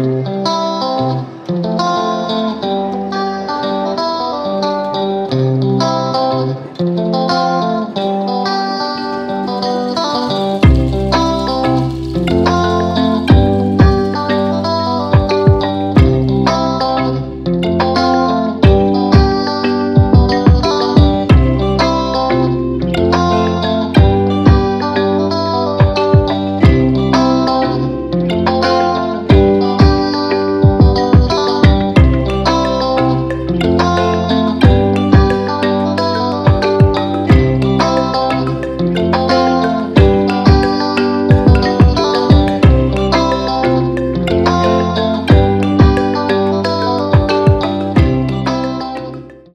Música